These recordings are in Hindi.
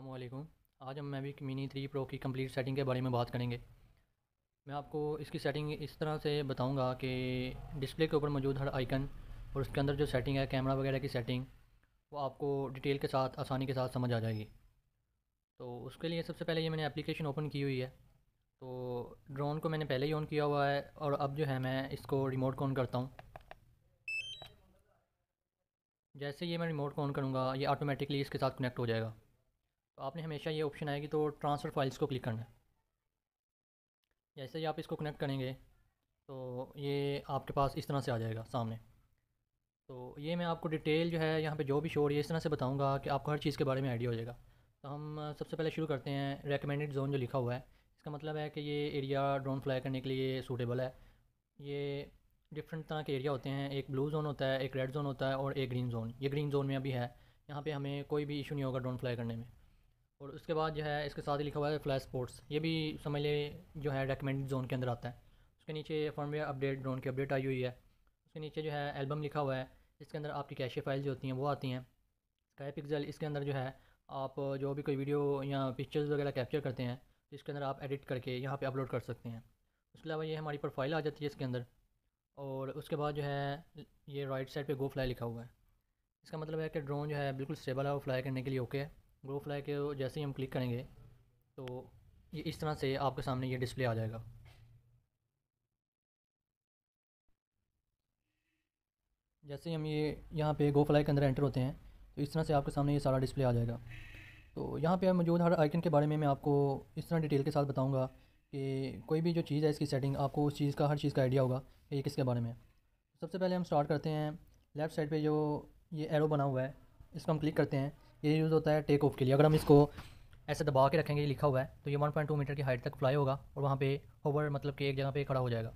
असलकुम आज हम मैं भी मिनी थ्री प्रो की कंप्लीट सेटिंग के बारे में बात करेंगे। मैं आपको इसकी सेटिंग इस तरह से बताऊँगा कि डिस्प्ले के ऊपर मौजूद हर आइकन और उसके अंदर जो सेटिंग है कैमरा वगैरह की सेटिंग वो आपको डिटेल के साथ, आसानी के साथ समझ आ जाएगी। तो उसके लिए सबसे पहले ये मैंने एप्लीकेशन ओपन की हुई है। तो ड्रोन को मैंने पहले ही ऑन किया हुआ है और अब जो है मैं इसको रिमोट को ऑन करता हूँ। जैसे ये मैं रिमोट को ऑन करूँगा, ये ऑटोमेटिकली इसके साथ कनेक्ट हो जाएगा। तो आपने हमेशा ये ऑप्शन आएगी तो ट्रांसफ़र फाइल्स को क्लिक करना है। जैसे ही आप इसको कनेक्ट करेंगे तो ये आपके पास इस तरह से आ जाएगा सामने। तो ये मैं आपको डिटेल जो है, यहाँ पे जो भी शो रही है, इस तरह से बताऊँगा कि आपको हर चीज़ के बारे में आइडिया हो जाएगा। तो हम सबसे पहले शुरू करते हैं रेकमेंडेड जोन जो लिखा हुआ है। इसका मतलब है कि ये एरिया ड्रोन फ्लाई करने के लिए सूटेबल है। ये डिफरेंट तरह के एरिया होते हैं। एक ब्लू जोन होता है, एक रेड जोन होता है और एक ग्रीन जोन ये ग्रीन जोन में अभी है। यहाँ पे हमें कोई भी इशू नहीं होगा ड्रोन फ्लाई करने में। और उसके बाद जो है, इसके साथ ही लिखा हुआ है फ्लैश स्पोर्ट्स। ये भी समझ ले, जो है रेकमेंडेड जोन के अंदर आता है। उसके नीचे फर्मवेयर अपडेट ड्रोन की अपडेट आई हुई है। उसके नीचे जो है एल्बम लिखा हुआ है। इसके अंदर आपकी कैशे फ़ाइल जो होती हैं, वो आती हैं। स्काई पिक्सल इसके अंदर जो है, आप जो भी कोई वीडियो या पिक्चर्स वगैरह कैप्चर करते हैं तो इसके अंदर आप एडिट करके यहाँ पे अपलोड कर सकते हैं। उसके अलावा ये हमारी प्रोफ़ाइल आ जाती है इसके अंदर। और उसके बाद जो है, ये राइट साइड पे गो फ्लाई लिखा हुआ है। इसका मतलब है कि ड्रोन जो है, बिल्कुल स्टेबल है वो फ्लाई करने के लिए ओके है। ग्रो फ्लाई के जैसे ही हम क्लिक करेंगे तो ये इस तरह से आपके सामने ये डिस्प्ले आ जाएगा। जैसे ही हम ये यहाँ पे गो फ्लाई के अंदर एंटर होते हैं तो इस तरह से आपके सामने ये सारा डिस्प्ले आ जाएगा। तो यहाँ पे मौजूद हर आइकन के बारे में मैं आपको इस तरह डिटेल के साथ बताऊँगा कि कोई भी जो चीज़ है इसकी सेटिंग आपको उस चीज़ का, हर चीज़ का आइडिया होगा कि ये किसके बारे में। सबसे पहले हम स्टार्ट करते हैं। लेफ़्ट साइड पे जो ये एरो बना हुआ है, इसको हम क्लिक करते हैं। ये यूज़ होता है टेक ऑफ़ के लिए। अगर हम इसको ऐसे दबा के रखेंगे लिखा हुआ है तो ये 1.2 मीटर की हाइट तक फ्लाई होगा और वहाँ पे होवर मतलब कि एक जगह पे खड़ा हो जाएगा।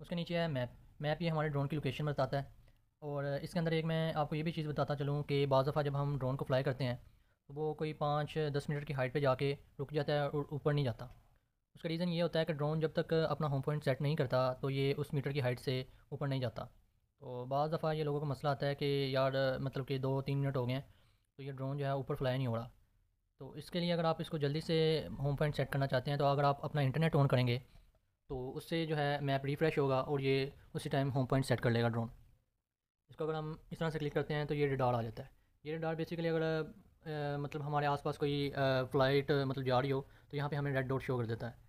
उसके नीचे है मैप मैप ये हमारे ड्रोन की लोकेशन बताता है। और इसके अंदर एक मैं आपको ये भी चीज़ बताता चलूँ कि बाज़ दफ़ा जब हम ड्रोन को फ्लाई करते हैं तो वो कोई पाँच दस मीटर की हाइट पर जाके रुक जाता है और ऊपर नहीं जाता। उसका रीज़न ये होता है कि ड्रोन जब तक अपना होम पॉइंट सेट नहीं करता तो ये उस मीटर की हाइट से ऊपर नहीं जाता। तो बाज़ दफ़ा ये लोगों को मसला आता है कि यार मतलब कि दो तीन मिनट हो गए तो ये ड्रोन जो है ऊपर फ्लाई नहीं हो रहा। तो इसके लिए अगर आप इसको जल्दी से होम पॉइंट सेट करना चाहते हैं तो अगर आप अपना इंटरनेट ऑन करेंगे तो उससे जो है मैप रिफ़्रेश होगा और ये उसी टाइम होम पॉइंट सेट कर लेगा ड्रोन इसको अगर हम इस तरह से क्लिक करते हैं तो ये रिडार आ जाता है। ये रिडार बेसिकली अगर आ, मतलब हमारे आसपास कोई फ़्लाइट मतलब जा रही हो तो यहाँ पे हमें रेड डॉट शो कर देता है।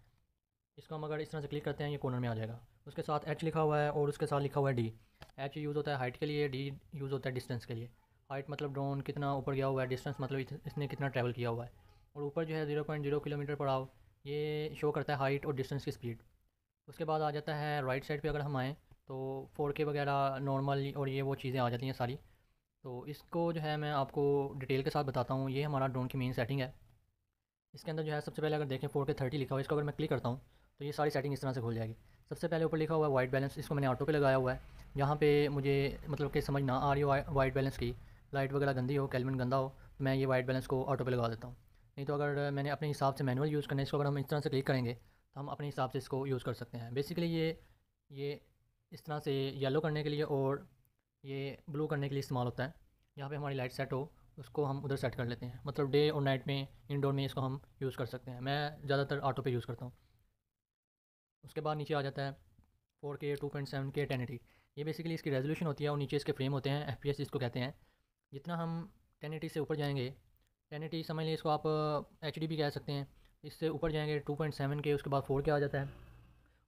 इसको हम अगर इस तरह से क्लिक करते हैं ये कॉर्नर में आ जाएगा। उसके साथ एच लिखा हुआ है और उसके साथ लिखा हुआ है डी एच यूज़ होता है हाइट के लिए डी यूज़ होता है डिस्टेंस के लिए। हाइट मतलब ड्रोन कितना ऊपर गया हुआ है डिस्टेंस मतलब इसने कितना ट्रैवल किया हुआ है। और ऊपर जो है ज़ीरो पॉइंट ज़ीरो किलोमीटर पर आओ, ये शो करता है हाइट और डिस्टेंस की स्पीड उसके बाद आ जाता है राइट साइड पे अगर हम आएँ तो फोर के वगैरह नॉर्मल और ये वो चीज़ें आ जाती हैं सारी। तो इसको जो है मैं आपको डिटेल के साथ बताता हूँ, ये हमारा ड्रोन की मेन सेटिंग है। इसके अंदर जो है सबसे पहले अगर देखें फोर के थर्टी लिखा हुआ है, इसको अगर मैं क्लिक करता हूँ तो ये सारी सेटिंग इस तरह से खुल जाएगी। सबसे पहले ऊपर लिखा हुआ है वाइट बैलेंस इसको मैंने ऑटो पे लगाया हुआ है। जहाँ पे मुझे मतलब कि समझ ना आ रही हो वाइट बैलेंस की लाइट वगैरह गंदी हो कैलमिन गंदा हो तो मैं ये वाइट बैलेंस को ऑटो पे लगा देता हूँ। नहीं तो अगर मैंने अपने हिसाब से मैनुअल यूज़ करना है, इसको अगर हम इस तरह से क्लिक करेंगे तो हम अपने हिसाब से इसको यूज़ कर सकते हैं। बेसिकली ये ये इस तरह से येलो करने के लिए और ये ब्लू करने के लिए इस्तेमाल होता है। यहाँ पे हमारी लाइट सेट हो, उसको हम उधर सेट कर लेते हैं। मतलब डे और नाइट में इनडोर में इसको हम यूज़ कर सकते हैं। मैं ज़्यादातर ऑटो पे यूज़ करता हूँ। उसके बाद नीचे आ जाता है four K two point seven K ten ये बेसिकली इसकी रेजोल्यूशन होती है और नीचे इसके फ्रेम होते हैं एफ़ पी एस इसको कहते हैं। जितना हम टेन से ऊपर जाएँगे, टेन समझ लीजिए इसको आप एचडी भी कह सकते हैं। इससे ऊपर जाएँगे टू पॉइंट सेवन के, उसके बाद फोर के आ जाता है।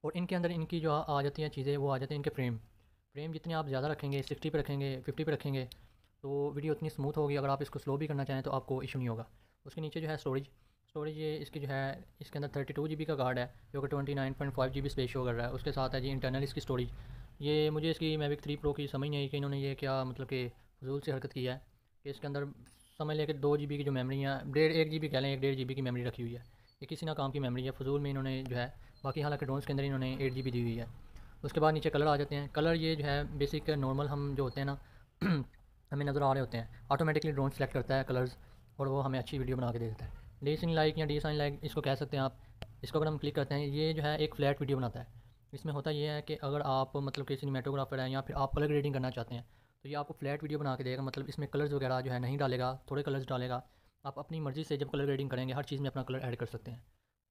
और इनके अंदर इनकी जो आ जाती हैं चीज़ें, वो आ जाती हैं इनके फ्रेम। फ्रेम जितने आप ज़्यादा रखेंगे, सिक्सटी पे रखेंगे, फिफ्टी पे रखेंगे तो वीडियो उतनी स्मूथ होगी। अगर आप इसको स्लो भी करना चाहें तो आपको इशू नहीं होगा। उसके नीचे जो है स्टोरेज। स्टोरेज ये इसकी जो है, इसके अंदर थर्टी टू जी बी का कार्ड है, जो कि twenty nine point five G B space show कर रहा है। उसके साथ है जी इंटरनल इसकी स्टोरेज। ये मुझे इसकी मैविक थ्री प्रो की समझ नहीं आई कि इन्होंने ये क्या मतलब कि फजूल से हरकत की है कि इसके अंदर समझ लें कि दो जीबी की जो मेमरी है, डेढ़, एक जी कह लें, एक डेढ़ जीबी की मेमरी रखी हुई है। ये किसी ना काम की मेमरी है। फजूल में इन्होंने जो है, बाकी हालाँकि ड्रोन्स के अंदर इन्होंने एट जीबी दी हुई है। उसके बाद नीचे कलर आ जाते हैं। कलर ये जो है बेसिक नॉर्मल हम जो होते हैं ना, हमें नज़र आ रहे होते हैं। ऑटोमेटिकली ड्रोन सेलेक्ट करता है कलर्स और वो हमें अच्छी वीडियो बना के दे देता है। डी लाइक या डी लाइक इसको कह सकते हैं आप। इसको अगर हम क्लिक करते हैं, ये जो है एक फ्लैट वीडियो बनाता है। इसमें होता यह है कि अगर आप मतलब किसी सिनेमेटोग्राफर हैं या फिर आप कलर ग्रेडिंग करना चाहते हैं तो ये आपको फ्लैट वीडियो बना के देगा मतलब इसमें कलर्स वगैरह जो है नहीं डालेगा, थोड़े कलर्स डालेगा। आप अपनी मर्ज़ी से जब कलर ग्रेडिंग करेंगे, हर चीज़ में अपना कलर ऐड कर सकते हैं।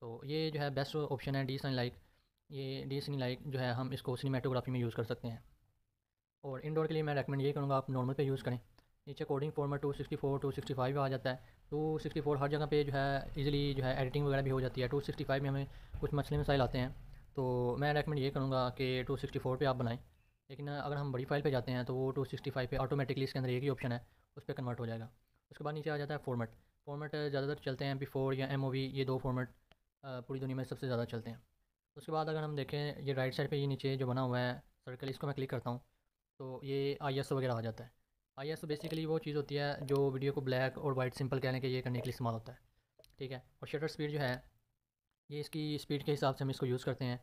तो ये जो है बेस्ट ऑप्शन है डी लाइक ये डी लाइक जो है हम इसको सिनेमाटोग्राफी में यूज़ कर सकते हैं। और इंडोर के लिए मैं रेकमेंड ये करूँगा, आप नॉर्मल पे यूज़ करें। नीचे coding format two sixty four two sixty five आ जाता है। टू सिक्सटी फोर हर जगह पे जो है इजीली जो है एडिटिंग वगैरह भी हो जाती है। टू सिक्सटी फाइव में हमें कुछ मसले मसाइल आते हैं। तो मैं रेकमेंड ये करूँगा कि टू सिक्सटी फोर पर आप बनाएँ। लेकिन अगर हम बड़ी फ़ाइल पे जाते हैं तो वो टू सिक्सटी फाइव पर ऑटोमेटिकली इसके अंदर एक ही ऑप्शन है, उस पर कन्वर्ट हो जाएगा। उसके बाद नीचे आ जाता है फॉर्मेट फॉर्मेट ज़्यादातर चलते हैं बिफोर या MOV ये दो फॉर्मेट पूरी दुनिया में सबसे ज़्यादा चलते हैं। उसके बाद अगर हम देखें, ये राइट साइड पर ये नीचे जो बना हुआ है सर्कल इसको मैं क्लिक करता हूँ तो ये आईएसओ वगैरह आ जाता है। आई बेसिकली वो चीज़ होती है जो वीडियो को ब्लैक और वाइट सिंपल कहने के ये करने के लिए इस्तेमाल होता है। ठीक है? और शटर स्पीड जो है, ये इसकी स्पीड के हिसाब से हम इसको यूज़ करते हैं।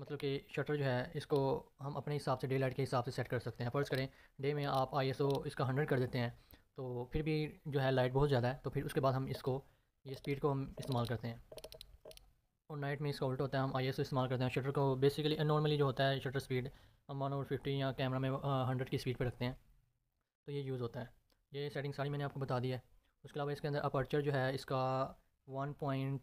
मतलब कि शटर जो है, इसको हम अपने हिसाब से डे लाइट के हिसाब से सेट कर सकते हैं। फ़र्ज़ करें डे में आप आईएसओ इसका हंड्रेड कर देते हैं तो फिर भी जो है लाइट बहुत ज़्यादा है तो फिर उसके बाद हम इसको, ये स्पीड को हम इस्तेमाल करते हैं। और नाइट में इसका उल्टा होता है, हम आईएसओ इस्तेमाल करते हैं। शटर को बेसिकली नॉर्मली जो होता है शटर स्पीड हम वन ओवर फिफ्टी या कैमरा में हंड्रेड की स्पीड पर रखते हैं तो ये यूज़ होता है। ये सेटिंग सारी मैंने आपको बता दी है। उसके अलावा इसके अंदर अपर्चर जो है, इसका वन पॉइंट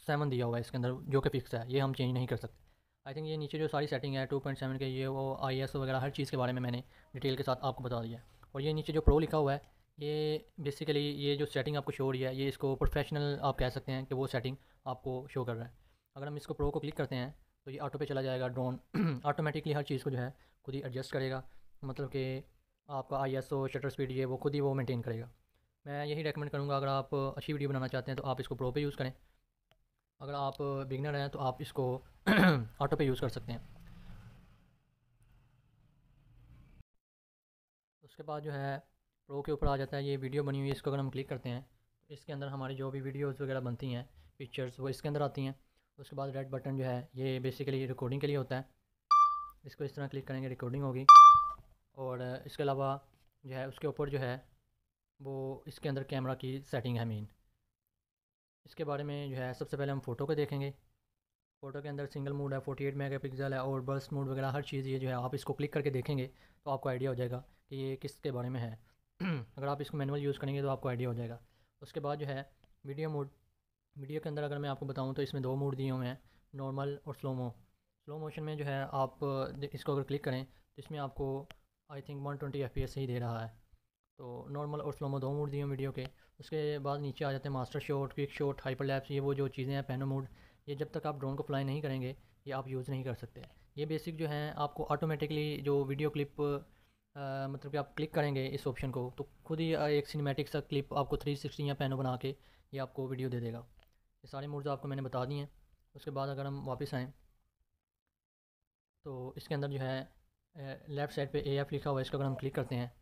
सेवन दिया हुआ है इसके अंदर, जो कि फिक्स है, ये हम चेंज नहीं कर सकते। आई थिंक ये नीचे जो सारी सेटिंग है टू पॉइंट सेवन के, ये वो आई एस वगैरह, हर चीज़ के बारे में मैंने डिटेल के साथ आपको बता दिया और ये नीचे जो प्रो लिखा हुआ है, ये बेसिकली ये जो सेटिंग आपको शो हो रही है, ये इसको प्रोफेशनल आप कह सकते हैं कि वो सेटिंग आपको शो कर रहा है। अगर हम इसको प्रो को क्लिक करते हैं तो ये ऑटो पे चला जाएगा ड्रोन ऑटोमेटिकली हर चीज़ को जो है खुद ही एडजस्ट करेगा। मतलब कि आपका I S O shutter speed ये वो खुद ही वो मेंटेन करेगा। मैं यही रेकमेंड करूँगा, अगर आप अच्छी वीडियो बनाना चाहते हैं तो आप इसको प्रो पे यूज़ करें। अगर आप बिगनर हैं तो आप इसको ऑटो पे यूज़ कर सकते हैं। उसके बाद जो है प्रो के ऊपर आ जाता है, ये वीडियो बनी हुई है, इसको अगर हम क्लिक करते हैं तो इसके अंदर हमारी जो भी वीडियोज़ वगैरह बनती हैं पिक्चर्स वो इसके अंदर आती हैं। उसके बाद रेड बटन जो है, ये बेसिकली रिकॉर्डिंग के लिए होता है। इसको इस तरह क्लिक करेंगे रिकॉर्डिंग होगी। और इसके अलावा जो है, उसके ऊपर जो है, वो इसके अंदर कैमरा की सेटिंग है मेन इसके बारे में जो है, सबसे पहले हम फ़ोटो को देखेंगे। फ़ोटो के अंदर सिंगल मोड है 48 मेगापिक्सल है और बर्स्ट मोड वगैरह हर चीज़ ये जो है, आप इसको क्लिक करके देखेंगे तो आपको आइडिया हो जाएगा कि ये किसके बारे में है। अगर आप इसको मैनुअल यूज़ करेंगे तो आपको आइडिया हो जाएगा। उसके बाद जो है वीडियो मोड वीडियो के अंदर अगर मैं आपको बताऊँ तो इसमें दो मोड दिए हुए हैं नॉर्मल और स्लोमो स्लो मोशन में जो है, आप इसको अगर क्लिक करें तो इसमें आपको I think one twenty F ही दे रहा है। तो नॉर्मल और स्लोमो दो मोड दिए हैं वीडियो के। उसके बाद नीचे आ जाते हैं master shot quick shot hyper lapse ये वो जो चीज़ें हैं पैनो मोड ये जब तक आप ड्रोन को फ्लाई नहीं करेंगे ये आप यूज़ नहीं कर सकते। ये बेसिक जो है आपको ऑटोमेटिकली जो वीडियो क्लिप आ, मतलब कि आप क्लिक करेंगे इस ऑप्शन को तो खुद ही एक सिनेमेटिक सा क्लिप आपको 360 या पैनो बना के ये आपको वीडियो दे देगा। ये सारे मोड्स आपको मैंने बता दिए हैं। उसके बाद अगर हम वापस आएँ तो इसके अंदर जो है लेफ़्ट साइड पे ए एफ़ लिखा हुआ है इसको अगर हम क्लिक करते हैं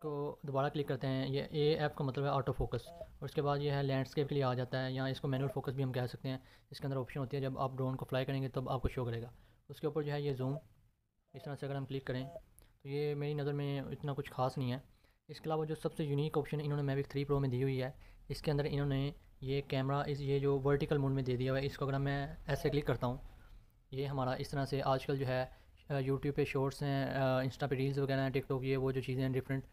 इसको दोबारा क्लिक करते हैं, ये ए एफ़ का मतलब है ऑटो फोकस और उसके बाद ये है लैंडस्केप के लिए आ जाता है, या इसको मैनुअल फोकस भी हम कह सकते हैं. इसके अंदर ऑप्शन होती है, जब आप ड्रोन को फ्लाई करेंगे, तब आपको शो करेगा. उसके ऊपर जो है ये जूम इस तरह से अगर हम क्लिक करें तो ये मेरी नज़र में इतना कुछ खास नहीं है. इसके अलावा जो सबसे यूनिक ऑप्शन इन्होंने मैविक थ्री प्रो में दी हुई है, इसके अंदर इन्होंने ये कैमरा इस, ये जो वर्टिकल मोड में दे दिया हुआ है, इसको अगर मैं ऐसे क्लिक करता हूँ, ये हमारा इस तरह से आजकल जो है यूट्यूब पे शॉर्ट्स हैं इंस्टा पे रील्स वगैरह हैं टिकटॉक ये, वो जो चीज़ें हैं डिफरेंट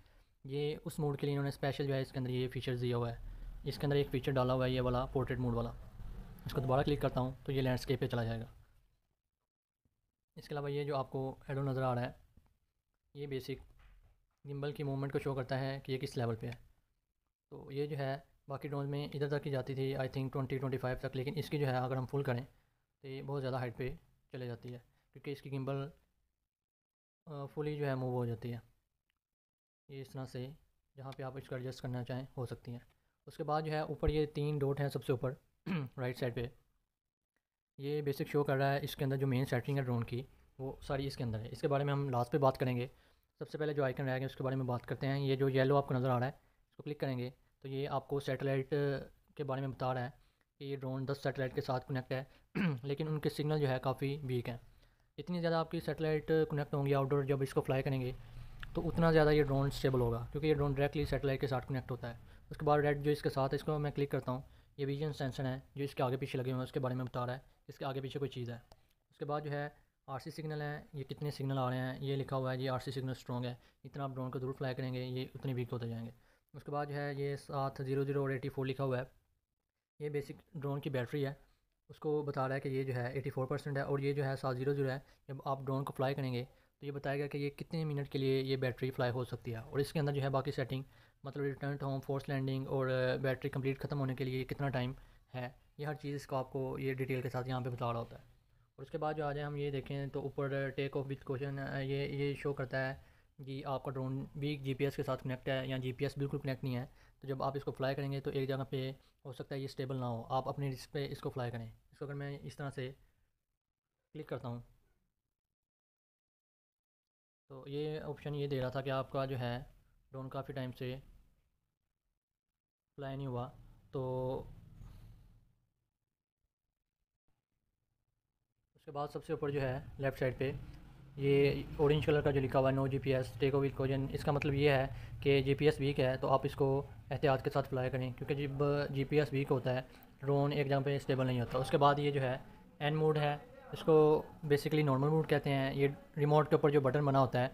ये उस मोड के लिए इन्होंने स्पेशल जो है इसके अंदर ये फीचर्स दिया हुआ है। इसके अंदर एक फ़ीचर डाला हुआ है ये वाला पोर्ट्रेट मोड वाला। इसको दोबारा क्लिक करता हूँ तो ये लैंडस्केप पे चला जाएगा। इसके अलावा ये जो आपको एडो नज़र आ रहा है, ये बेसिक गिम्बल की मूवमेंट को शो करता है कि ये किस लेवल पे है। तो ये जो है, बाकी ड्रोन में इधर तक की जाती थी I think twenty twenty five तक, लेकिन इसकी जो है अगर हम फुल करें तो ये बहुत ज़्यादा हाइट पे चले जाती है, क्योंकि इसकी गिम्बल फुली जो है मूव हो जाती है। ये इस तरह से जहाँ पे आप इसको एडजस्ट करना चाहें, हो सकती हैं। उसके बाद जो है, ऊपर ये तीन डॉट हैं सबसे ऊपर राइट साइड पे। ये बेसिक शो कर रहा है इसके अंदर जो मेन सेटिंग है ड्रोन की, वो सारी इसके अंदर है। इसके बारे में हम लास्ट पे बात करेंगे। सबसे पहले जो आइकन रहेगा उसके बारे में बात करते हैं। ये जो येलो आपको नज़र आ रहा है, इसको क्लिक करेंगे। तो ये आपको सेटेलाइट के बारे में बता रहा है कि ये ड्रोन दस सेटेलाइट के साथ कनेक्ट है। लेकिन उनके सिग्नल जो है काफ़ी वीक हैं। इतनी ज़्यादा आपकी सेटेलाइट कनेक्ट होंगी आउटडोर जब इसको फ्लाई करेंगे तो उतना ज़्यादा ये ड्रोन स्टेबल होगा, क्योंकि ये ड्रोन डायरेक्टली सेटेलाइट के साथ कनेक्ट होता है। उसके बाद रेड जो इसके साथ है, इसको मैं क्लिक करता हूँ। ये विजन सेंसर है, जो इसके आगे पीछे लगे हुए हैं, उसके बारे में बता रहा है, इसके आगे पीछे कोई चीज़ है। उसके बाद जो है आर सिग्नल है, ये कितने सिग्नल आ रहे हैं, ये लिखा हुआ है, ये आर सिग्नल स्ट्रॉन्ग है। इतना आप ड्रोन को दूर फ्लाई करेंगे, ये उतने वीक होते जाएँगे। उसके बाद जो है, ये सात ज़ीरो ज़ीरो और एटी फोर लिखा हुआ है। ये बेसिक ड्रोन की बैटरी है। उसको बता रहा है कि ये जो है एटी फोर परसेंट है और ये जो है सात ज़ीरो ज़ीरो है। जब आप ड्रोन को फ्लाई करेंगे तो ये बताया गया कि ये कितने मिनट के लिए ये बैटरी फ्लाई हो सकती है और इसके अंदर जो है बाकी सेटिंग मतलब रिटर्न होम फोर्स लैंडिंग और बैटरी कंप्लीट ख़त्म होने के लिए कितना टाइम है, ये हर चीज़ इसको आपको ये डिटेल के साथ यहाँ पे बता रहा होता है। और उसके बाद जो आ जाए हम ये देखें तो ऊपर टेक ऑफ़ विथ क्वेश्चन ये ये शो करता है कि आपका ड्रोन भी जीपीएस के साथ कनेक्ट है या जीपीएस बिल्कुल कनेक्ट नहीं है तो जब आप इसको फ्लाई करेंगे तो एक जगह पे हो सकता है ये स्टेबल ना हो, आप अपने रिस्क पे इसको फ्लाई करें। इसको अगर मैं इस तरह से क्लिक करता हूँ तो ये ऑप्शन ये दे रहा था कि आपका जो है ड्रोन काफ़ी टाइम से फ्लाई नहीं हुआ। तो उसके बाद सबसे ऊपर जो है लेफ़्ट साइड पे, ये ऑरेंज कलर का जो लिखा हुआ है no G P S take over cogen इसका मतलब ये है कि जी पी एस वीक है तो आप इसको एहतियात के साथ फ्लाई करें। क्योंकि जब जी पी एस वीक होता है ड्रोन एक जगह पे स्टेबल नहीं होता। उसके बाद ये जो है एन मोड है इसको बेसिकली नॉर्मल मोड कहते हैं। ये रिमोट के ऊपर जो बटन बना होता है,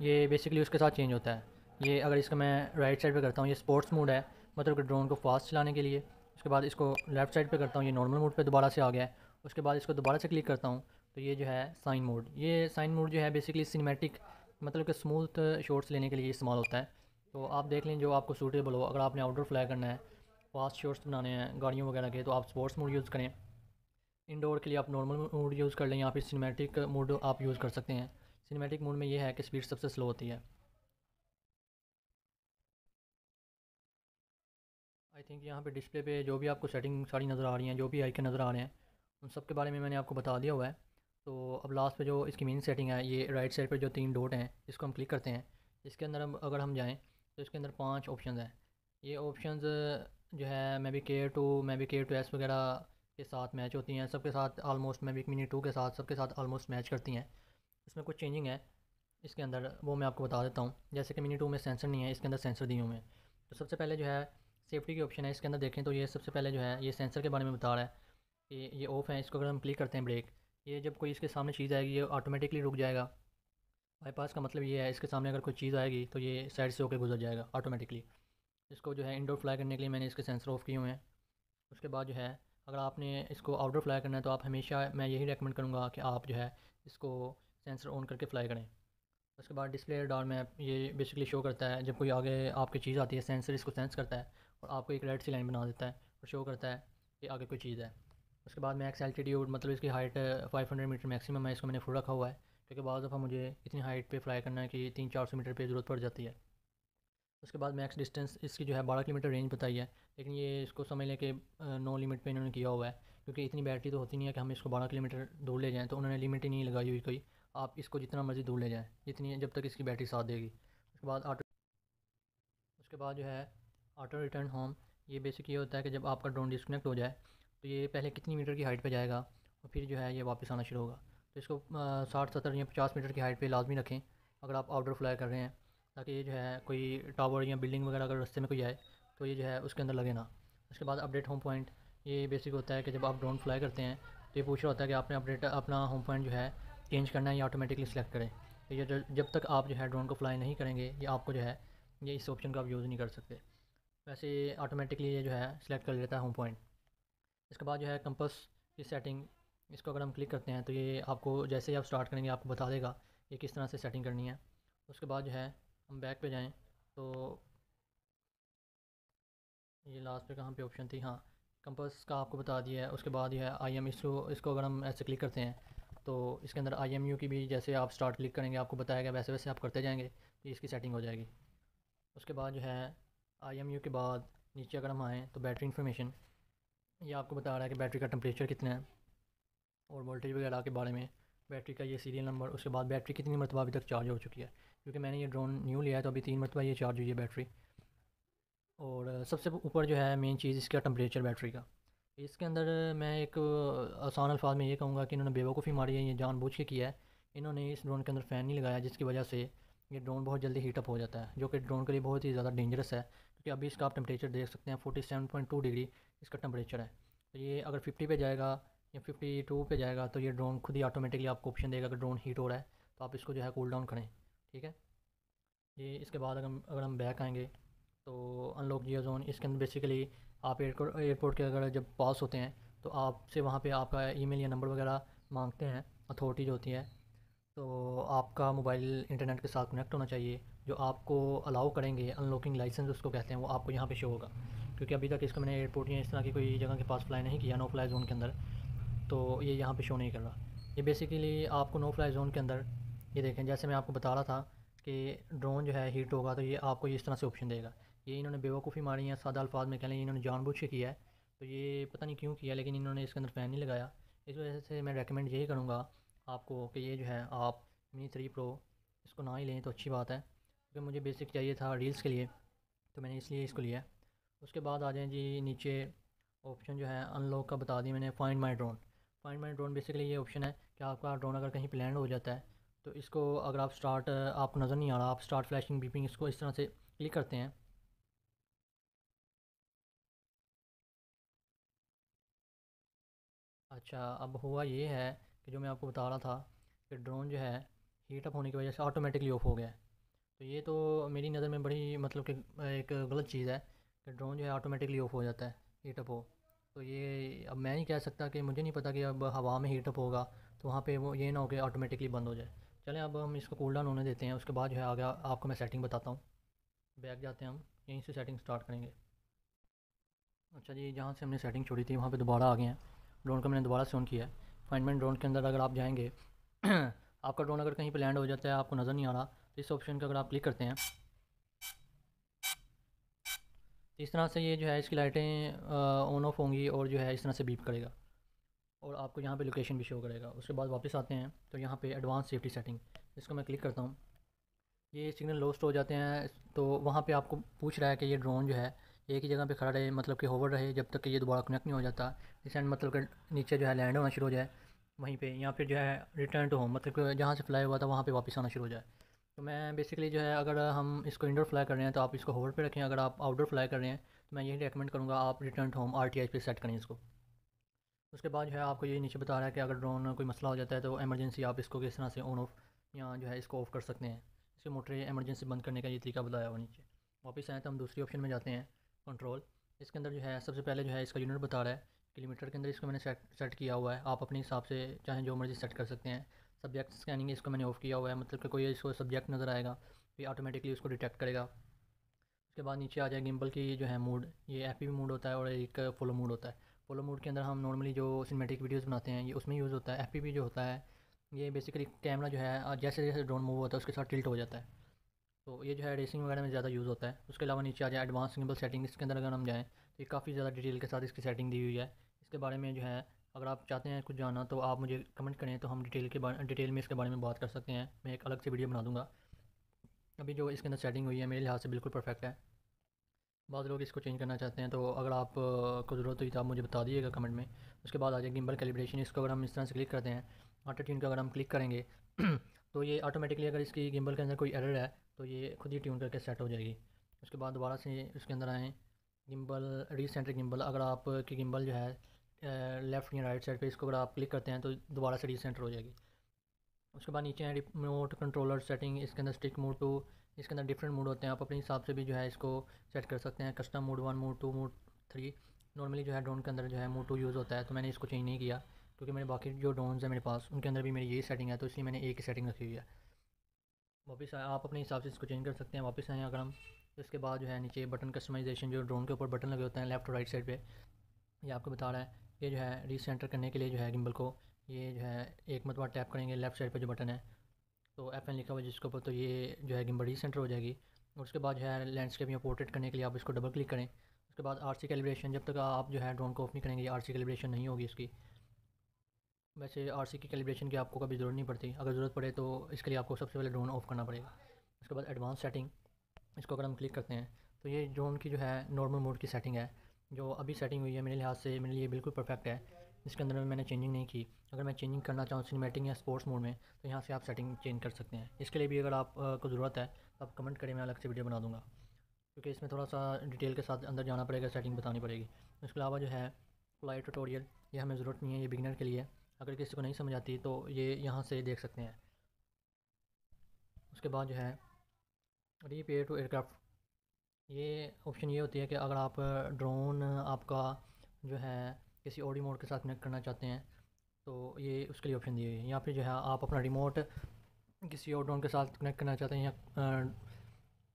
ये बेसिकली उसके साथ चेंज होता है। ये अगर इसका मैं राइट साइड पे करता हूँ, ये स्पोर्ट्स मोड है मतलब कि ड्रोन को फास्ट चलाने के लिए। उसके बाद इसको लेफ़्ट साइड पे करता हूँ, ये नॉर्मल मोड पे दोबारा से आ गया है। उसके बाद इसको दोबारा से क्लिक करता हूँ तो ये जो है साइन मोड ये साइन मोड जो है बेसिकली सिनेमेटिक मतलब कि स्मूथ शॉट्स लेने के लिए इस्तेमाल होता है। तो आप देख लें जो आपको सूटेबल हो। अगर आपने आउटडोर फ्लाई करना है फास्ट शॉट्स बनाने हैं, गाड़ियों वगैरह के तो आप स्पोर्ट्स मोड यूज़ करें। इंडोर के लिए आप नॉर्मल मोड यूज़ कर लें या फिर सिनेमेटिक मोड आप यूज़ कर सकते हैं। सिनेमेटिक मोड में ये है कि स्पीड सबसे स्लो होती है। आई थिंक यहाँ पे डिस्प्ले पे जो भी आपको सेटिंग सारी नज़र आ रही हैं, जो भी आइकन नज़र आ रहे हैं, उन सब के बारे में मैंने आपको बता दिया हुआ है। तो अब लास्ट पे जो इसकी मेन सेटिंग है, ये राइट साइड पे जो तीन डॉट हैं, इसको हम क्लिक करते हैं। इसके अंदर हम, अगर हम जाएँ तो इसके अंदर पाँच ऑप्शन हैं। ये ऑप्शन जो है, मैं भी केयर टू मैं भी केयर टू एस वगैरह के साथ मैच होती हैं, सबके साथ आलमोस्ट मैं भी मिनी टू के साथ, सबके साथ आलमोस्ट मैच करती हैं। इसमें कुछ चेंजिंग है, इसके अंदर वो मैं आपको बता देता हूँ। जैसे कि मिनी टू में सेंसर नहीं है, इसके अंदर सेंसर दिए हुए हैं। तो सबसे पहले जो है सेफ्टी की ऑप्शन है, इसके अंदर देखें तो ये सबसे पहले जो है, ये सेंसर के बारे में बता रहा है कि ये ऑफ़ है, इसको अगर हम क्लिक करते हैं ब्रेक ये जब कोई इसके सामने चीज़ आएगी, ये ऑटोमेटिकली रुक जाएगा। बाईपास का मतलब ये है, इसके सामने अगर कोई चीज़ आएगी तो ये साइड से होकर गुजर जाएगा ऑटोमेटिकली इसको जो है इंडोर फ्लाई करने के लिए मैंने इसके सेंसर ऑफ़ किए हुए हैं। उसके बाद जो है अगर आपने इसको आउटडोर फ्लाई करना है तो आप हमेशा मैं यही रेकमेंड करूँगा कि आप जो है इसको सेंसर ऑन करके फ्लाई करें। उसके बाद डिस्प्ले डार मैप ये बेसिकली शो करता है, जब कोई आगे आपकी चीज़ आती है सेंसर इसको सेंस करता है और आपको एक रेड सी लाइन बना देता है और शो करता है कि आगे कोई चीज़ है। उसके बाद मैक्स एल्टीट्यूड मतलब इसकी हाइट 500 मीटर मैक्सिमम है, इसको मैंने फुल रखा हुआ है, क्योंकि बाद दफ़ा मुझे इतनी हाइट पे फ्लाई करना है कि तीन चार सौ मीटर पे ज़रूरत पड़ जाती है। उसके बाद मैक्स डिस्टेंस इसकी जो है बारह किलोमीटर रेंज बताई है, लेकिन ये इसको समझ लें कि नो लिमिट पे इन्होंने किया हुआ है, क्योंकि इतनी बैटरी तो होती नहीं है कि हम इसको बारह किलोमीटर दूर ले जाएँ तो उन्होंने लिमिट ही नहीं लगाई हुई कोई। आप इसको जितना मर्ज़ी दूर ले जाएँ, जितनी जब तक इसकी बैटरी साथ देगी। उसके बाद ऑटो उसके बाद जो है ऑटो रिटर्न होम ये बेसिक ये होता है कि जब आपका ड्रोन डिस्कनेक्ट हो जाए तो ये पहले कितनी मीटर की हाइट पर जाएगा, और फिर जो है ये वापस आना शुरू होगा। तो इसको साठ, सत्तर या पचास मीटर की हाइट पर लाजमी रखें, अगर आप आउटडोर फ्लाई कर रहे हैं। ताकि ये जो है कोई टावर या बिल्डिंग वगैरह अगर रास्ते में कोई आए तो ये जो है उसके अंदर लगे ना। उसके बाद अपडेट होम पॉइंट, ये बेसिक होता है कि जब आप ड्रोन फ्लाई करते हैं तो ये पूछ रहा होता है कि आपने अपडेट, अपना होम पॉइंट जो है चेंज करना है या ऑटोमेटिकली सेलेक्ट करें। तो ये जब तक आप जो है ड्रोन को फ्लाई नहीं करेंगे, ये आपको जो है, ये इस ऑप्शन का आप यूज़ नहीं कर सकते। वैसे ऑटोमेटिकली ये जो है सिलेक्ट कर लेता है होम पॉइंट। इसके बाद जो है कंपस की सेटिंग इसको अगर हम क्लिक करते हैं तो ये आपको जैसे ही आप स्टार्ट करेंगे, आपको बता देगा ये किस तरह से सेटिंग करनी है। उसके बाद जो है हम बैक पे जाएँ तो ये लास्ट पे कहाँ पे ऑप्शन थी? हाँ कंपस का आपको बता दिया है, उसके बाद जो है आई एम इसको इसको अगर हम ऐसे क्लिक करते हैं तो इसके अंदर आई एम यू की भी जैसे आप स्टार्ट क्लिक करेंगे, आपको बताया गया वैसे वैसे आप करते जाएँगे तो इसकी सेटिंग हो जाएगी। उसके बाद जो है आई एम यू के बाद नीचे अगर हम आएँ तो बैटरी इन्फॉर्मेशन ये आपको बता रहा है कि बैटरी का टेम्परेचर कितना है, और वोल्टेज वगैरह के बारे में बैटरी का ये सीरियल नंबर उसके बाद बैटरी कितनी मरतबा अभी तक चार्ज हो चुकी है। क्योंकि मैंने ये ड्रोन न्यू लिया है तो अभी तीन मरतबा ये चार्ज हुई है बैटरी और सबसे ऊपर जो है मेन चीज़ इसका टम्परेचर बैटरी का। इसके अंदर मैं एक आसान अल्फाज में ये कहूँगा कि इन्होंने बेवकूफ़ी मारी है, ये जानबूझ के किया है। इन्होंने इस ड्रोन के अंदर फ़ैन नहीं लगाया, जिसकी वजह से ये ड्रोन बहुत जल्दी हीटअप हो जाता है, जो कि ड्रोन के लिए बहुत ही ज़्यादा डेंजरस है। क्योंकि अभी इसका आप टेम्परेचर देख सकते हैं forty seven point two degree इसका टेम्परेचर है। तो ये अगर फिफ्टी पे जाएगा या फिफ्टी टू पे जाएगा तो ये ड्रोन खुद ही ऑटोमेटिकली आपको ऑप्शन देगा अगर ड्रोन हीट हो रहा है। तो आप इसको जो है कूल डाउन करें। ठीक है? ये इसके बाद अगर अगर हम बैक आएँगे तो अनलॉक जियो जोन इसके अंदर बेसिकली आप एयरपोर्ट एयरपोर्ट के अगर जब पास होते हैं तो आपसे वहाँ पे आपका ईमेल या नंबर वगैरह मांगते हैं अथॉरिटी जो होती है तो आपका मोबाइल इंटरनेट के साथ कनेक्ट होना चाहिए। जो आपको अलाउ करेंगे अनलॉकिंग लाइसेंस उसको कहते हैं, वो आपको यहाँ पे शो होगा। क्योंकि अभी तक इसको मैंने एयरपोर्ट या इस तरह की कोई जगह के पास फ्लाई नहीं किया नो फ्लाई जोन के अंदर तो ये यहाँ पे शो नहीं कर रहा। ये बेसिकली आपको नो फ्लाई जोन के अंदर ये देखें, जैसे मैं आपको बता रहा था कि ड्रोन जो है हीट होगा तो ये आपको इस तरह से ऑप्शन देगा। ये इन्होंने बेवकूफ़ी मारी है, सादा अल्फाज में कह लें, इन्होंने जानबूझ के किया है तो ये पता नहीं क्यों किया, लेकिन इन्होंने इसके अंदर फ़ैन नहीं लगाया। इस वजह से मैं रेकमेंड यही करूँगा आपको कि ये जो है आप मिनी थ्री प्रो इसको ना ही लें तो अच्छी बात है। क्योंकि मुझे बेसिक चाहिए था रील्स के लिए तो मैंने इसलिए इसको लिया उसके बाद आ जाए जी नीचे ऑप्शन जो है अनलॉक का बता दी मैंने find my drone find my drone basically ये ऑप्शन है कि आपका ड्रोन अगर कहीं प्लैंड हो जाता है तो इसको अगर आप स्टार्ट आपको नज़र नहीं आ रहा, आप स्टार्ट फ्लैशिंग बीपिंग इसको इस तरह से क्लिक करते हैं। अच्छा अब हुआ ये है कि जो मैं आपको बता रहा था कि ड्रोन जो है हीट अप होने की वजह से ऑटोमेटिकली ऑफ़ हो गया तो ये तो मेरी नज़र में बड़ी मतलब कि, एक गलत चीज़ है कि ड्रोन जो है ऑटोमेटिकली ऑफ़ हो जाता है हीट अप हो। तो ये अब मैं नहीं कह सकता कि, मुझे नहीं पता कि अब हवा में हीट अप होगा तो वहाँ पे वो ये ना हो कि ऑटोमेटिकली बंद हो जाए। चलें, अब हम इसको कूल डाउन होने देते हैं, उसके बाद जो है आगे आपको मैं सेटिंग बताता हूँ। बैक जाते हैं हम, यहीं से सेटिंग स्टार्ट करेंगे। अच्छा जी, जहाँ से हमने सेटिंग छोड़ी थी, वहाँ पे दोबारा आ गए हैं। ड्रोन का मैंने दोबारा से ऑन किया है। फाइनमेंट ड्रोन के अंदर अगर आप जाएँगे, आपका ड्रोन अगर कहीं पर लैंड हो जाता है, आपको नज़र नहीं आ रहा तो इस ऑप्शन का अगर आप क्लिक करते हैं। इस तरह से ये जो है, इसकी लाइटें ऑन ऑफ़ होंगी और जो है, इस तरह से बीप करेगा। और आपको यहाँ पे लोकेशन भी शो करेगा। उसके बाद वापस आते हैं। तो यहाँ पे एडवांस सेफ्टी सेटिंग इसको मैं क्लिक करता हूँ। ये सिग्नल लॉस्ट हो जाते हैं। तो वहाँ पे आपको पूछ रहा है कि ये ड्रोन जो है, एक ही जगह पे खड़ा रहे मतलब कि होवर रहे, जब तक कि ये दोबारा कनेक्ट नहीं हो जाता। इस एंड मतलब कि नीचे जो है लैंड होना शुरू हो जाए, वहीं पे। या फिर जो है रिटर्न टू होम मतलब जहाँ से फ्लाई हुआ था, वहाँ पे वापस आना शुरू हो जाए। तो मैं बेसिकली जो है, अगर हम इसको इंडोर फ्लाई कर रहे हैं तो आप इसको होवर पे रखें। अगर आप आउटडोर फ्लाई कर रहे हैं तो मैं यही रिकमेंड करूँगा, आप रिटर्न टू होम आर पे सेट करें इसको। उसके बाद जो है आपको ये नीचे बता रहा है कि अगर ड्रोन कोई मसला हो जाता है तो एमरजेंसी आप इसको किस तरह से ऑन ऑफ़ या जो है इसको ऑफ़ कर सकते हैं। इसके मोटर एमरजेंसी बंद करने का ये तरीका बताया हुआ नीचे। वापस आए तो हम दूसरी ऑप्शन में जाते हैं कंट्रोल इसके अंदर जो है सबसे पहले जो है इसका यूनिट बता रहा है किलोमीटर के अंदर इसको मैंने सेट सेट किया हुआ है। आप अपने हिसाब से चाहे जो मर्ज़ी सेट कर सकते हैं। सब्जेक्ट स्कैनिंग इसको मैंने ऑफ़ किया हुआ है मतलब कि कोई इसको सब्जेक्ट नज़र आएगा फिर ऑटोमेटिकली उसको डिटेक्ट करेगा। उसके बाद नीचे आ जाए गिम्बल की जो है मूड ये एपी मूड होता है और एक फुल मूड होता है। फुल मोड के अंदर हम नॉर्मली जो सिनेमेटिक वीडियोस बनाते हैं, ये उसमें यूज़ होता है एफपीपी जो होता है, ये बेसिकली कैमरा जो है जैसे जैसे ड्रोन मूव होता है, उसके साथ टिल्ट हो जाता है। तो ये जो है रेसिंग वगैरह में ज़्यादा यूज़ होता है। उसके अलावा नीचे आ जाए एडवांस सिंगल सेटिंग इसके अंदर अगर हम जाएँ तो ये काफ़ी ज़्यादा डिटेल के साथ इसकी सेटिंग दी हुई है। इसके बारे में जो है, अगर आप चाहते हैं कुछ जाना तो आप मुझे कमेंट करें तो हम डिटेल के बारे डिटेल में इसके बारे में बात कर सकते हैं। मैं एक अलग से वीडियो बना दूँगा। अभी जो इसके अंदर सेटिंग हुई है, मेरे लिहाज से बिल्कुल परफेक्ट है। बहुत लोग इसको चेंज करना चाहते हैं तो अगर आप को ज़रूरत हुई तो आप मुझे बता दीजिएगा कमेंट में। उसके बाद आ जाए गिम्बल कैलिब्रेशन इसको अगर हम इस तरह से क्लिक करते हैं ऑटो ट्यून का अगर हम क्लिक करेंगे तो ये ऑटोमेटिकली अगर इसकी गिम्बल के अंदर कोई एरर है तो ये खुद ही ट्यून करके सेट हो जाएगी। उसके बाद दोबारा से उसके अंदर आएँ गिम्बल रीसेंटर गिम्बल अगर आप की गिम्बल जो है लेफ़्ट या राइट साइड पर इसको अगर आप क्लिक करते हैं तो दोबारा से रीसेंटर हो जाएगी। उसके बाद नीचे है रिमोट कंट्रोलर सेटिंग इसके अंदर स्टिक मोड टू इसके अंदर डिफरेंट मूड होते हैं। आप अपने हिसाब से भी जो है इसको सेट कर सकते हैं। Custom mode one mode two mode three normally जो है ड्रोन के अंदर जो है मूड टू यूज़ होता है तो मैंने इसको चेंज नहीं किया, क्योंकि मेरे बाकी जो ड्रोन्स हैं मेरे पास, उनके अंदर भी मेरी यही सेटिंग है तो इसलिए मैंने एक ही सेटिंग रखी हुई है। वापस आए, आप अपने हिसाब से इसको चेंज कर सकते हैं। वापस आएँ अगर हम तो इसके बाद जो है नीचे बटन कस्टमाइजेशन जो ड्रोन के ऊपर बटन लगे होते हैं लेफ़्ट और राइट साइड पर ये आपको बता रहा है, ये जो है रीसेंटर करने के लिए जो है गिम्बल को, ये जो है एक मतबा टैप करेंगे लेफ़्ट साइड पर जो बटन है। तो एफ़ एन लिखा हुआ जिसके ऊपर तो ये जो है गिम्बल रीसेंटर हो जाएगी। और उसके बाद जो है लैंडस्केप या पोर्ट्रेट करने के लिए आप इसको डबल क्लिक करें। उसके बाद आर सी कैलिब्रेशन जब तक आप जो है ड्रोन को ऑफ़ नहीं करेंगे आर सी कैलिब्रेशन नहीं होगी इसकी। वैसे आर सी की कैलिब्रेशन की आपको कभी ज़रूरत नहीं पड़ती। अगर ज़रूरत पड़े तो इसके लिए आपको सबसे पहले ड्रोन ऑफ़ करना पड़ेगा। उसके बाद एडवांस सेटिंग इसको अगर हम क्लिक करते हैं तो ये ड्रोन की जो है नॉर्मल मोड की सेटिंग है, जो अभी सेटिंग हुई है, मेरे लिहाज से, मेरे लिए बिल्कुल परफेक्ट है। इसके अंदर मैंने चेंजिंग नहीं की। अगर मैं चेंजिंग करना चाहूँ सिनेमेटिक या स्पोर्ट्स मोड में तो यहाँ से आप सेटिंग चेंज कर सकते हैं। इसके लिए भी अगर आपको ज़रूरत है तो आप कमेंट करें मैं अलग से वीडियो बना दूँगा। क्योंकि इसमें थोड़ा सा डिटेल के साथ अंदर जाना पड़ेगा सेटिंग बतानी पड़ेगी। इसके अलावा जो है फ्लाई ट्यूटोरियल ये हमें ज़रूरत नहीं है, ये बिगनर के लिए। अगर किसी को नहीं समझ आती तो ये यहाँ से देख सकते हैं। उसके बाद जो है रीपेयर टू एयरक्राफ्ट ये ऑप्शन ये होती है कि अगर आप ड्रोन आपका जो है किसी ऑडी मोड के साथ कनेक्ट करना चाहते हैं तो ये उसके लिए ऑप्शन दी हुई है। या फिर जो है, आप अपना रिमोट किसी और ड्रोन के साथ कनेक्ट करना चाहते हैं, या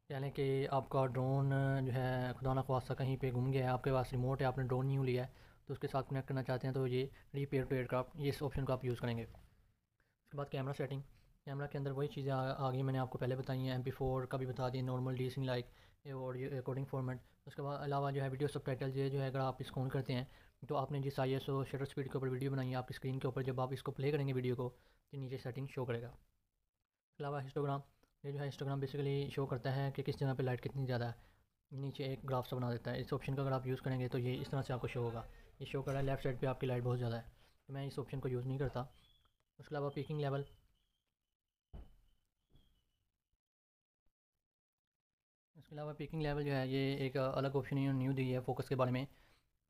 यानी कि आपका ड्रोन जो है, खुदा ना खासा कहीं पे घूम गया है, आपके पास रिमोट है, आपने ड्रोन नहीं लिया है तो उसके साथ कनेक्ट करना चाहते हैं तो ये रीपेयर टू एयरक्राफ्ट ये इस ऑप्शन को आप यूज़ करेंगे। उसके बाद कैमरा सेटिंग कैमरा के अंदर वही चीज़ें आ गई मैंने आपको पहले बताई हैं एम पी फोर का भी बता दी नॉर्मल डी लाइक और रिकॉर्डिंग फॉर्मेट उसके बाद अलावा जो है वीडियो सब टाइटल ये जो है, अगर आप इसको ऑन करते हैं तो आपने जिस आई एस शटर स्पीड के ऊपर वीडियो बनाई है, आपकी स्क्रीन के ऊपर जब आप इसको प्ले करेंगे वीडियो को तो नीचे सेटिंग शो करेगा। अलावा इंस्टाग्राम ये जो है इंस्टाग्राम बेसिकली शो करता है कि किस जगह पे लाइट कितनी ज़्यादा है। नीचे एक ग्राफ सा बना देता है। इस ऑप्शन का अगर आप यूज़ करेंगे तो ये इस तरह से आपको शो होगा। ये शो कर रहा है लेफ़्ट साइड पे आपकी लाइट बहुत ज़्यादा है। तो मैं इस ऑप्शन को यूज़ नहीं करता। उसके अलावा पिकिंग लेवल उसके अलावा पिकिंग लेवल जो है, ये एक अलग ऑप्शन न्यू दी है फोकस के बारे में।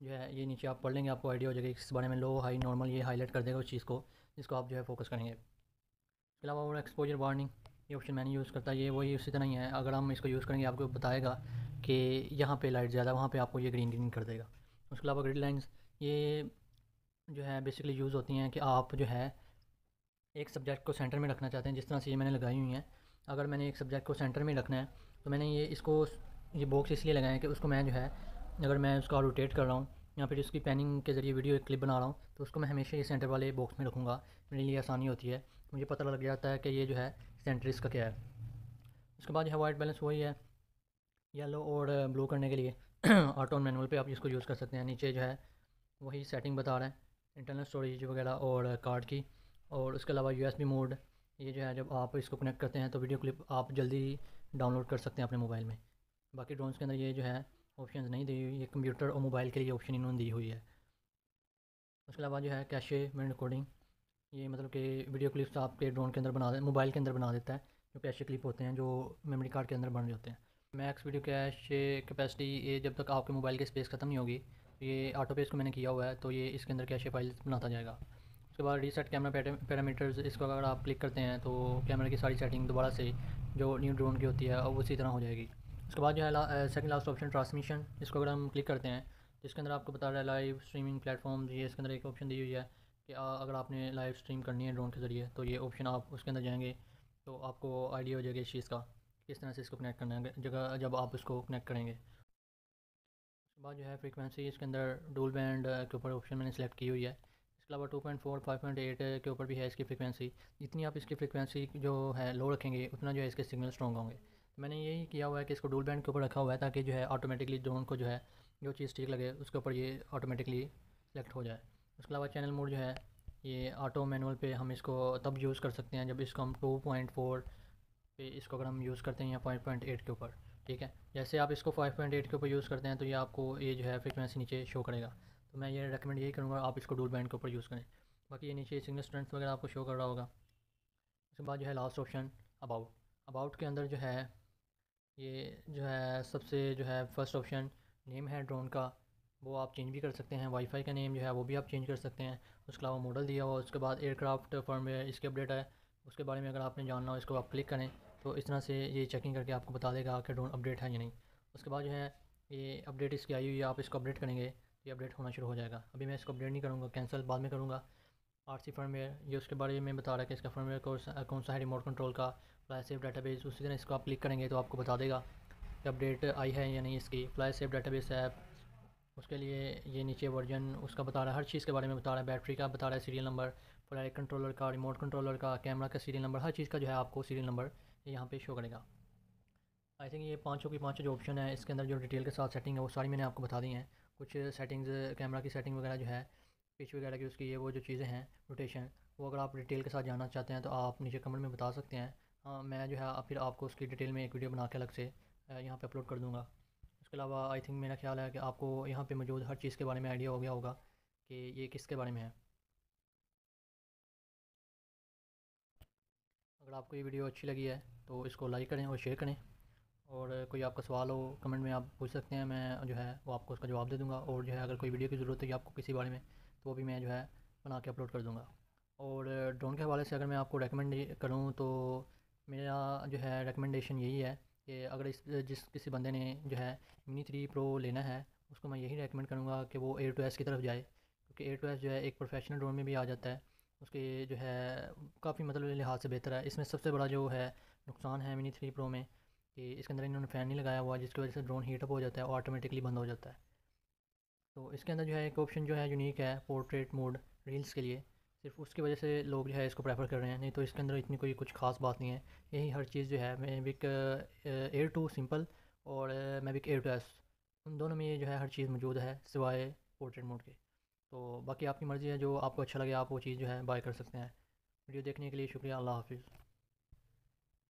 जो है, ये नीचे आप पढ़ लेंगे, आपको आइडिया हो जाएगा इस बारे में लो हाई नॉर्मल ये हाईलाइट कर देगा उस चीज़ को, जिसको आप जो है फोकस करेंगे। इसके अलावा और एक्सपोजर वार्निंग ये ऑप्शन मैंने यूज़ करता है, ये वही उसी तरह ही है। अगर हम इसको यूज़ करेंगे, आपको बताएगा कि यहाँ पे लाइट ज़्यादा, वहाँ पे आपको ये ग्रीन ग्रीन कर देगा। उसके अलावा ग्रिड लाइन्स ये जो है बेसिकली यूज़ होती हैं कि आप जो है एक सब्जेक्ट को सेंटर में रखना चाहते हैं, जिस तरह से ये मैंने लगाई हुई हैं। अगर मैंने एक सब्जेक्ट को सेंटर में रखना है तो मैंने ये इसको, ये बॉक्स इसलिए लगाया कि उसको मैं जो है अगर मैं उसका रोटेट कर रहा हूँ, या फिर उसकी पैनिंग के ज़रिए वीडियो एक क्लिप बना रहा हूँ तो उसको मैं हमेशा ये सेंटर वाले बॉक्स में रखूँगा। मेरे लिए आसानी होती है। मुझे पता लग जाता है कि ये जो है सेंटर इसका क्या है। उसके बाद जो है वाइट बैलेंस वही है येलो और ब्लू करने के लिए। ऑटो मैनुअल पे आप इसको यूज़ कर सकते हैं। नीचे जो है वही सेटिंग बता रहे हैं इंटरनल स्टोरेज वगैरह और कार्ड की। और उसके अलावा यूएसबी मोड ये जो है जब आप इसको कनेक्ट करते हैं तो वीडियो क्लिप आप जल्दी डाउनलोड कर सकते हैं अपने मोबाइल में। बाकी ड्रोन्स के अंदर ये जो है ऑप्शन नहीं दी हुई, ये कंप्यूटर और मोबाइल के लिए ऑप्शन इन्होंने दी हुई है। उसके अलावा जो है कैशे में रिकॉर्डिंग ये मतलब कि वीडियो क्लिप्स आपके ड्रोन के अंदर बना मोबाइल के अंदर बना देता है, जो कैशे क्लिप होते हैं, जो मेमोरी कार्ड के अंदर बन जाते हैं। मैक्स वीडियो कैश कैपेसिटी ये जब तक आपके मोबाइल की स्पेस ख़त्म नहीं होगी, ये ऑटो पेज को मैंने किया हुआ है तो ये इसके अंदर कैशे फ़ाइल बनाता जाएगा। उसके बाद रीसेट कैमरा पैरामीटर्स इसको अगर आप क्लिक करते हैं तो कैमरे की सारी सेटिंग दोबारा से जो न्यू ड्रोन की होती है, वो उसी तरह हो जाएगी। उसके बाद जो है सेकंड लास्ट ऑप्शन ट्रांसमिशन इसको अगर हम क्लिक करते हैं, जिसके अंदर आपको बता रहा है लाइव स्ट्रीमिंग प्लेटफॉर्म ये इसके अंदर एक ऑप्शन दी हुई है कि अगर आपने लाइव स्ट्रीम करनी है ड्रोन के ज़रिए तो ये ऑप्शन आप उसके अंदर जाएँगे तो आपको आइडिया हो जाएगा इस चीज़ का, किस तरह से इसको कनेक्ट करना है, जगह, जब आप इसको कनेक्ट करेंगे। उसके बाद जो है फ्रीक्वेंसी इसके अंदर डोल बैंड के ऊपर ऑप्शन मैंने सेलेक्ट की हुई है। इसके अलावा two point four five point eight के ऊपर भी है इसकी फ्रीक्वेंसी जितनी आप इसकी फ्रीक्वेंसी जो है लो रखेंगे, उतना जो है इसके सिग्नल स्ट्रॉन्ग होंगे। मैंने यही किया हुआ है कि इसको डूल बैंड के ऊपर रखा हुआ है ताकि जो है ऑटोमेटिकली ड्रोन को जो है, जो चीज़ ठीक लगे, उसके ऊपर ये ऑटोमेटिकली सेलेक्ट हो जाए। उसके अलावा चैनल मोड जो है, ये ऑटो मैनुअल पे हम इसको तब यूज़ कर सकते हैं जब इसको हम टू पॉइंट फोर पे इसको अगर हम यूज़ करते हैं या फाइव पॉइंट एट के ऊपर, ठीक है? जैसे आप इसको फाइव पॉइंट एट के ऊपर यूज़ करते हैं तो ये आपको ये जो है फ्रिक्वेंसी नीचे शो करेगा। तो मैं ये रिकमेंड यही करूँगा आप इसको डूल बैंड के ऊपर यूज़ करें। बाकी ये नीचे सिग्नल स्ट्रेंथ वगैरह आपको शो कर रहा होगा। उसके बाद जो है लास्ट ऑप्शन अबाउट अबाउट के अंदर जो है ये जो है, सबसे जो है फ़र्स्ट ऑप्शन नेम है ड्रोन का। वो आप चेंज भी कर सकते हैं। वाईफाई का नेम जो है, वो भी आप चेंज कर सकते हैं। उसके अलावा मॉडल दिया हुआ उसके बाद एयरक्राफ्ट फर्मवेयर इसके अपडेट है। उसके बारे में अगर आपने जानना हो, इसको आप क्लिक करें तो इस तरह से ये चेकिंग करके आपको बता देगा कि ड्रोन अपडेट है या नहीं। उसके बाद जो है, ये अपडेट इसकी आई हुई है। आप इसको अपडेट करेंगे तो ये अपडेट होना शुरू हो जाएगा। अभी मैं इसको अपडेट नहीं करूँगा कैंसिल बाद में करूँगा। आर सी फर्मवेयर ये उसके बारे में बता रहा है कि इसका फर्मवेयर कौन सा है रिमोट कंट्रोल का। फ्लाई सेफ़ डाटाबेस उसी तरह इसको आप क्लिक करेंगे तो आपको बता देगा कि अपडेट आई है या नहीं इसकी। फ्लाई सेफ़ डाटाबेस ऐप उसके लिए ये नीचे वर्जन उसका बता रहा है, हर चीज़ के बारे में बता रहा है। बैटरी का बता रहा है सीरियल नंबर फ़्लाइट कंट्रोलर का रिमोट कंट्रोलर का कैमरा का सीरियल नंबर हर चीज़ का जो है आपको सीरियल नंबर यहाँ पे शो करेगा। आई थिंक ये पाँचों की पाँचों जो ऑप्शन है, इसके अंदर जो डिटेल के साथ सेटिंग है, वो सारी मैंने आपको बता दी हैं। कुछ सेटिंग्स कैमरा की सेटिंग वगैरह जो है पिच वगैरह की उसकी ये वो जो चीज़ें हैं रोटेशन वो अगर आप डिटेल के साथ जानना चाहते हैं तो आप नीचे कमेंट में बता सकते हैं। हाँ मैं जो है, फिर आपको उसकी डिटेल में एक वीडियो बना के अलग से यहाँ पे अपलोड कर दूँगा। उसके अलावा आई थिंक मेरा ख्याल है कि आपको यहाँ पे मौजूद हर चीज़ के बारे में आइडिया हो गया होगा कि ये किसके बारे में है। अगर आपको ये वीडियो अच्छी लगी है तो इसको लाइक करें और शेयर करें। और कोई आपका सवाल हो कमेंट में आप पूछ सकते हैं, मैं जो है, वो आपको उसका जवाब दे दूँगा। और जो है, अगर कोई वीडियो की ज़रूरत है आपको किसी बारे में तो वो भी मैं जो है, बना के अपलोड कर दूँगा। और ड्रोन के हवाले से अगर मैं आपको रेकमेंड करूँ तो मेरा जो है रिकमेंडेशन यही है कि अगर इस, जिस किसी बंदे ने जो है मिनी थ्री प्रो लेना है, उसको मैं यही रेकमेंड करूँगा कि वो एयर टू एस की तरफ़ जाए। क्योंकि एयर टू एस जो है एक प्रोफेशनल ड्रोन में भी आ जाता है। उसके जो है काफ़ी मतलब लिहाज से बेहतर है। इसमें सबसे बड़ा जो है नुकसान है मिनी थ्री प्रो में कि इसके अंदर इन्होंने फ़ैन नहीं लगाया हुआ जिसकी वजह से ड्रोन हीटअप हो जाता है और ऑटोमेटिकली बंद हो जाता है। तो इसके अंदर जो है एक ऑप्शन जो है यूनिक है पोर्ट्रेट मोड रील्स के लिए। सिर्फ़ उसकी वजह से लोग जो है इसको प्रेफर कर रहे हैं। नहीं तो इसके अंदर इतनी कोई कुछ खास बात नहीं है। यही हर चीज़ जो है, मैं बिक एयर टू सिंपल और मैं बिक एयर टू एस उन दोनों में ये जो है हर चीज़ मौजूद है सिवाए पोर्ट्रेट मोड के। तो बाकी आपकी मर्ज़ी है, जो आपको अच्छा लगे आप वो चीज़ जो है बाय कर सकते हैं। वीडियो देखने के लिए शुक्रिया, अल्लाह हाफिज़।